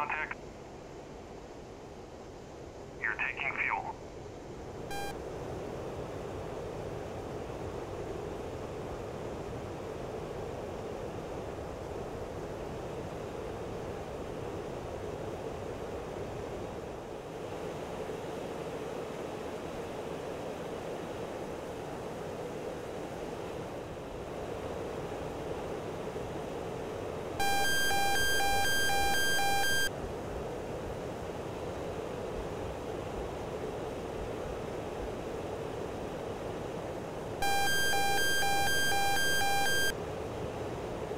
contact? You're taking fuel.